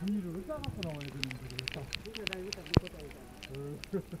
Bunu da öyle ama ona öyle bir şey yok. Bu da öyle bir şey yok.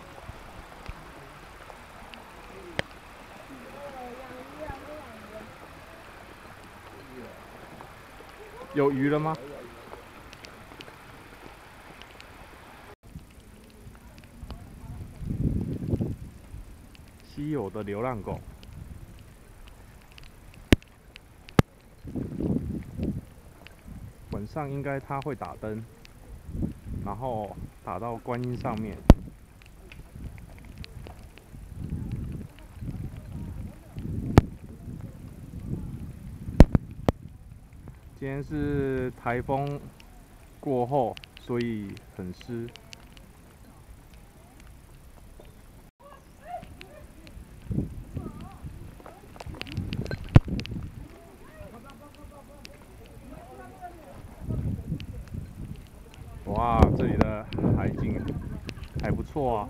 有鱼了吗？稀有的流浪狗，晚上应该它会打灯，然后打到观音上面。今天是台风过后，所以很湿。哇，这里的海景还不错啊。